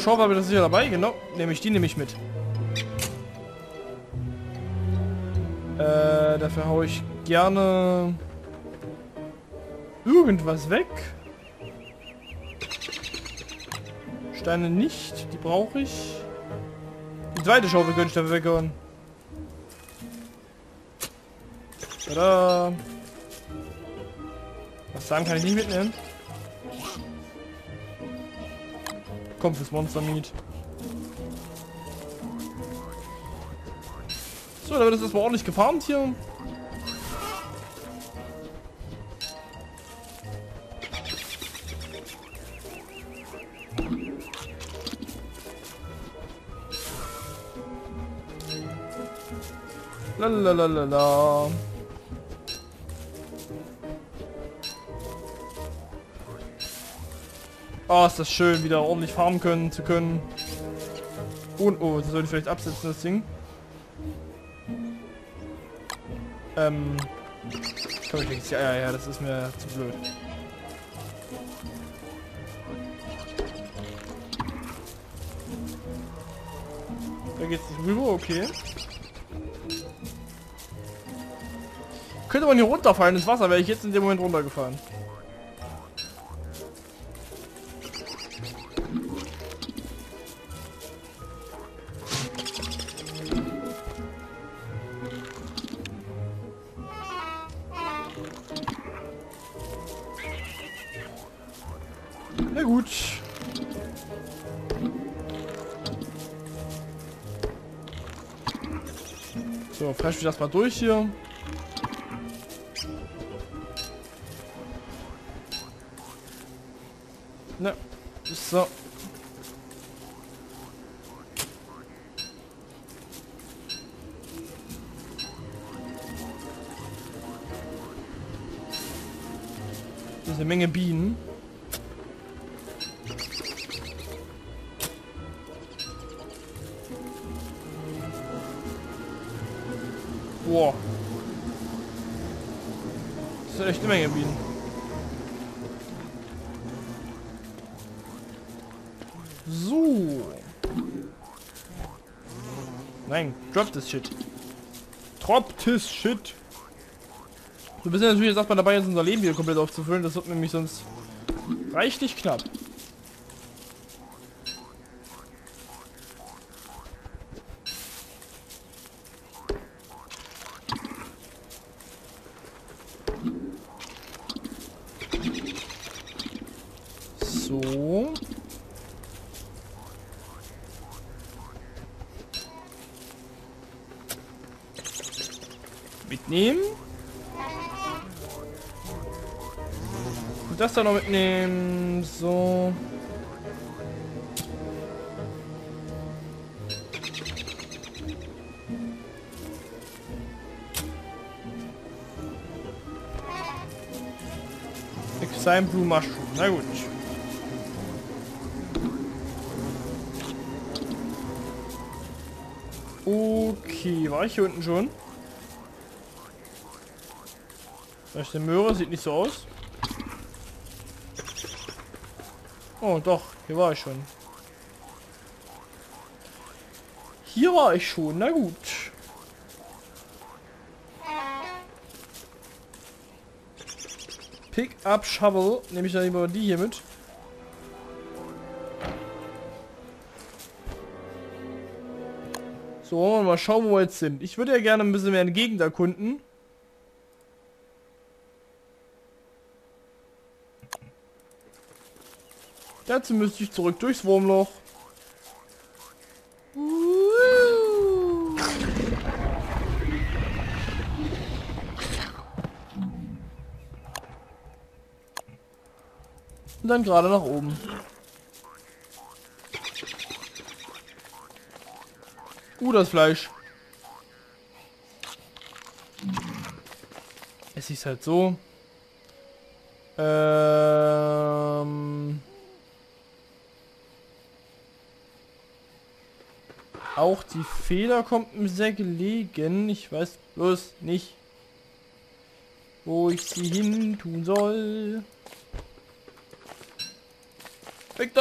Schaufel das sicher dabei, genau. Nehme ich die nehme ich mit. Äh, dafür haue ich gerne irgendwas weg. Steine nicht, die brauche ich. Die zweite Schaufel könnte ich dafür weghauen. Tada! Was sagen kann ich nicht mitnehmen? Komm fürs Monster Meat. So, da wird es erstmal ordentlich gefarmt hier. Lalalala. Oh, ist das schön, wieder ordentlich farmen können zu können. Und, oh, das sollte ich vielleicht absetzen, das Ding. Ähm. Komm, ich jetzt, ja, ja, ja, das ist mir zu blöd. Da geht's nicht rüber, okay. Könnte man hier runterfallen ins Wasser, wäre ich jetzt in dem Moment runtergefallen. So, fresh ich das mal durch hier. Ne, so. Das ist eine Menge Bienen. Sind echt eine Menge Bienen. So. Nein, drop this shit. Drop this shit. Wir sind natürlich jetzt erstmal dabei, jetzt unser Leben wieder komplett aufzufüllen. Das wird nämlich sonst reichlich knapp. So. Mitnehmen. Und das dann noch mitnehmen. So. Exime Blue Mushroom. Na gut. Okay, war ich hier unten schon? Vielleicht eine Möhre, sieht nicht so aus. Oh doch, hier war ich schon. Hier war ich schon, na gut. Pick up Shovel, nehme ich dann lieber die hier mit. So, wollen wir mal schauen, wo wir jetzt sind. Ich würde ja gerne ein bisschen mehr eine Gegend erkunden. Dazu müsste ich zurück durchs Wurmloch. Und dann gerade nach oben. Uh, das Fleisch. Es ist halt so. Ähm... Auch die Feder kommt mir sehr gelegen. Ich weiß bloß nicht, wo ich sie hin tun soll. Weg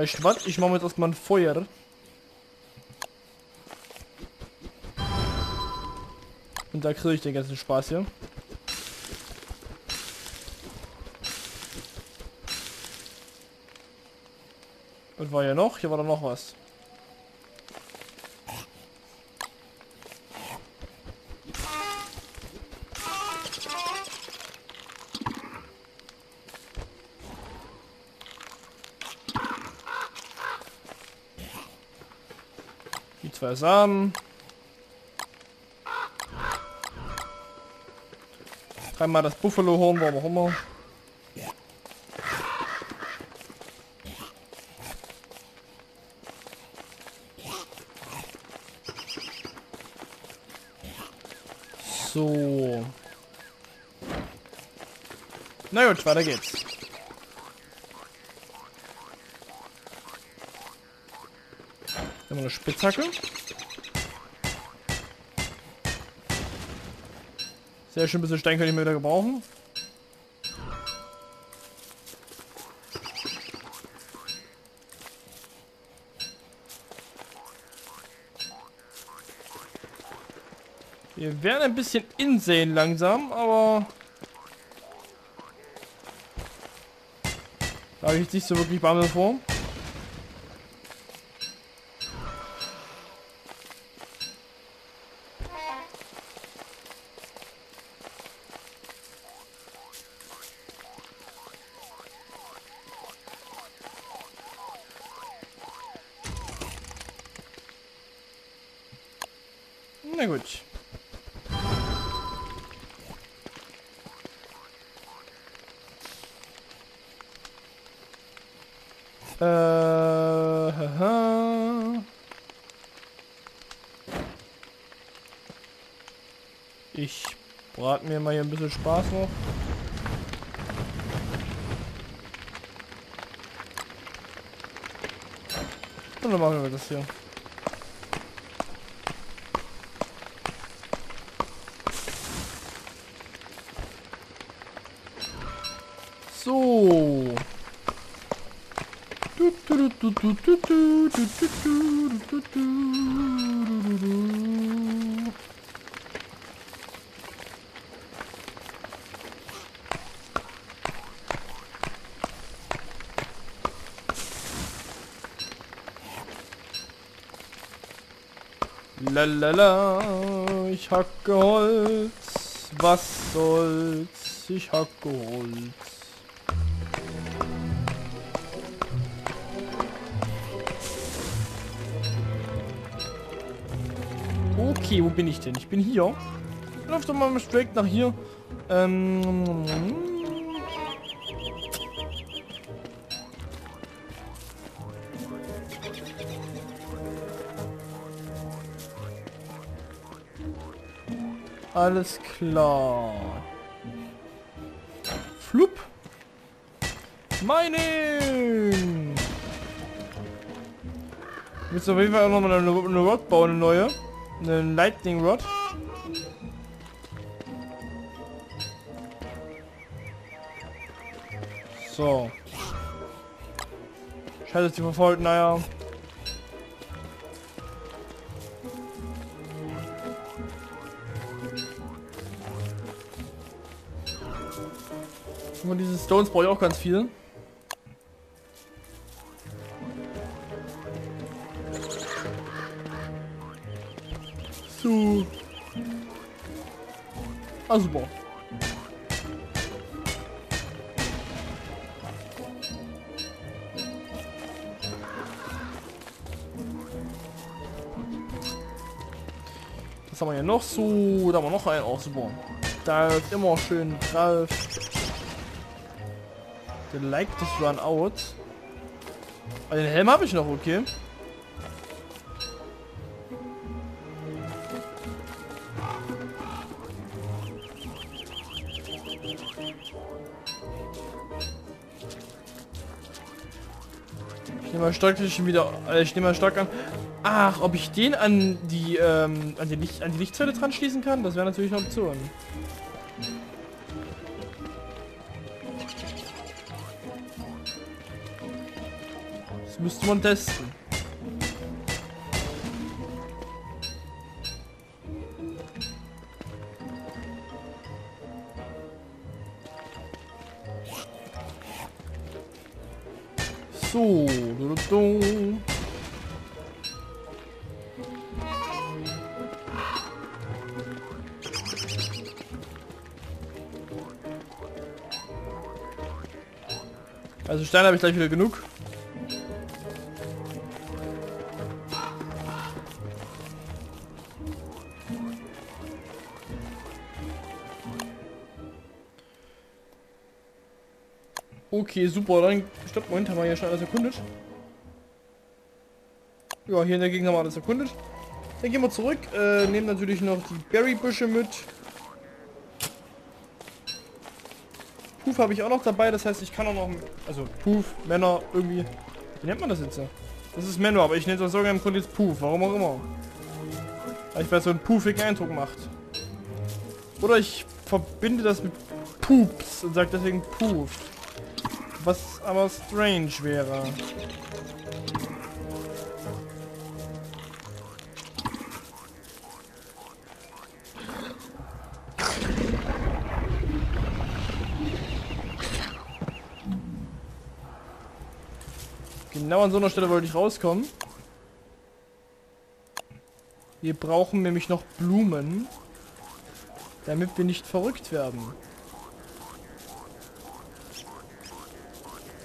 Weißt du was? Ich mache jetzt erstmal ein Feuer. Und da kriege ich den ganzen Spaß hier. Was war hier noch? Hier war da noch was. Zwei Samen. Dreimal das Buffalo-Horn, warum auch immer. So. Na gut, weiter geht's. Dann wir eine Spitzhacke. Sehr schön, ein bisschen Stein kann ich mir wieder gebrauchen. Wir werden ein bisschen insane langsam, aber... Da habe ich jetzt nicht so wirklich Bammel vor. Na gut. Äh, haha. Ich brate mir mal hier ein bisschen Spaß noch. Und dann machen wir das hier. So. Lalala, ich hacke Holz, was soll's, ich hacke Holz. Okay, wo bin ich denn? Ich bin hier. Lauf doch mal straight nach hier. Ähm. Alles klar. Flup. Mining. Jetzt auf jeden Fall auch nochmal eine, eine Rod bauen, eine neue. Eine Lightning Rod. So. Scheiße, die verfolgt, naja. Und diese Stones brauche ich auch ganz viel. So. Ah, super. Was haben wir hier noch so? Da haben wir noch einen. Auch super. Da ist immer schön drauf. Der like das run out. Also den Helm habe ich noch, okay. Nehme mal Stock schon wieder. Äh, ich nehme mal Stock an. Ach, ob ich den an die ähm, an die Licht an die Lichtzelle dran schließen kann? Das wäre natürlich eine Option. müsste man testen. So, du, du. Also Steine habe ich gleich wieder genug. Okay, super. Dann, stopp, Moment, haben wir hier schon alles erkundet. Ja, hier in der Gegend haben wir alles erkundet. Dann gehen wir zurück, äh, nehmen natürlich noch die Berrybüsche mit. Puff habe ich auch noch dabei, das heißt, ich kann auch noch, also Puff, Männer, irgendwie, wie nennt man das jetzt? Das ist Männer, aber ich nenne das im Grunde jetzt Puff, warum auch immer. Weil ich weiß, so einen puffigen Eindruck macht. Oder ich verbinde das mit Poops und sage deswegen Puff. Was aber strange wäre. Genau an so einer Stelle wollte ich rauskommen. Wir brauchen nämlich noch Blumen, damit wir nicht verrückt werden.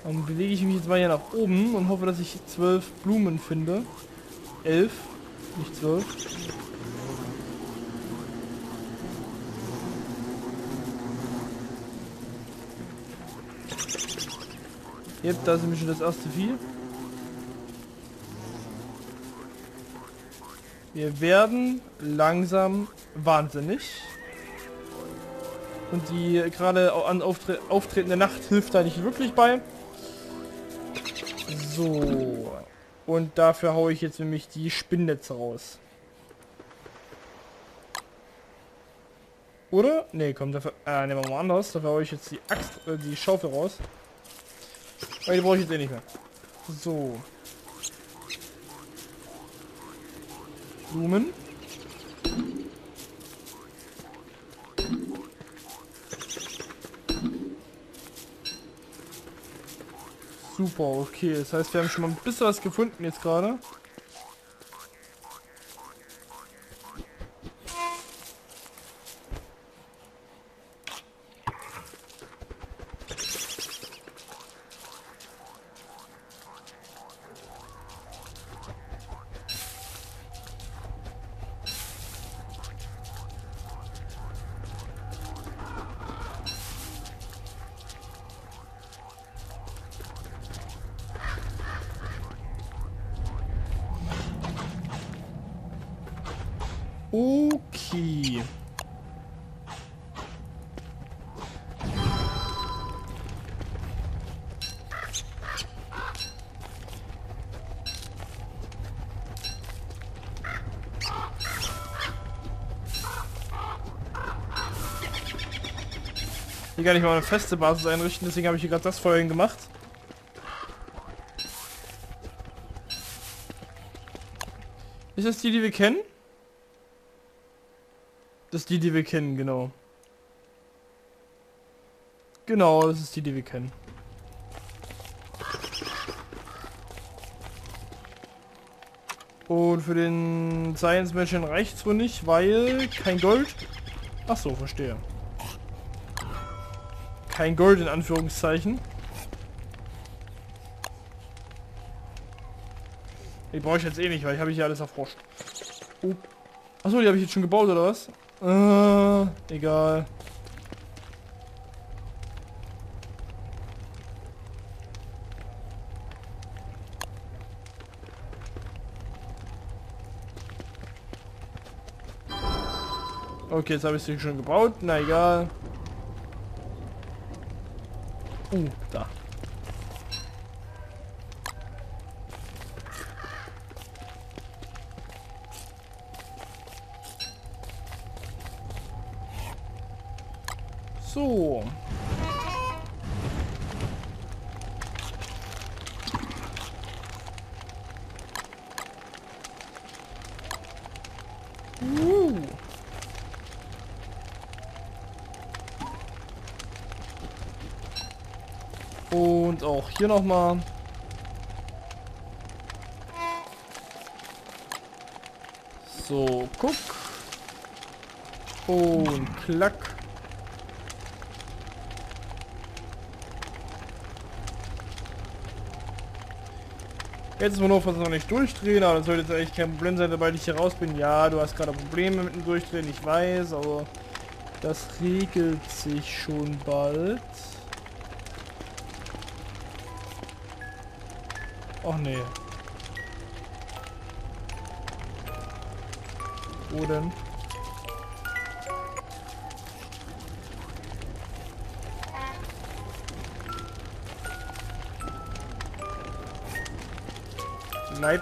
Dann bewege ich mich jetzt mal hier nach oben und hoffe, dass ich zwölf Blumen finde. Elf, nicht zwölf. Yep, da ist nämlich schon das erste Vieh. Wir werden langsam wahnsinnig. Und die gerade an auftre auftretende Nacht hilft da nicht wirklich bei. So. Und dafür haue ich jetzt nämlich die Spinnnetze raus. Oder? Ne, komm, dafür... Äh, nehmen wir mal anders. Dafür haue ich jetzt die Axt, äh, die Schaufel raus. Weil die brauche ich jetzt eh nicht mehr. So. Blumen. Super, okay. Das heißt, wir haben schon mal ein bisschen was gefunden jetzt gerade. Okay. Hier kann ich mal eine feste Basis einrichten, deswegen habe ich hier gerade das vorhin gemacht. Ist das die, die wir kennen? Das ist die, die wir kennen, genau. Genau, das ist die, die wir kennen. Und für den Science Mädchen reicht wohl nicht, weil kein Gold. Ach so, verstehe. Kein Gold in Anführungszeichen. Die brauche ich jetzt eh nicht, weil ich habe hier alles erforscht. Oh. Achso, die habe ich jetzt schon gebaut, oder was? Äh, egal. Okay, jetzt habe ich sie schon gebaut. Na egal. Uh, da. So. Uh. Und auch hier nochmal. So, guck. Und klack. Jetzt ist man nur noch nicht durchdrehen, aber das sollte jetzt eigentlich kein Problem sein, sobald ich hier raus bin. Ja, du hast gerade Probleme mit dem Durchdrehen, ich weiß, aber das regelt sich schon bald. Ach nee. Wo denn? Bleib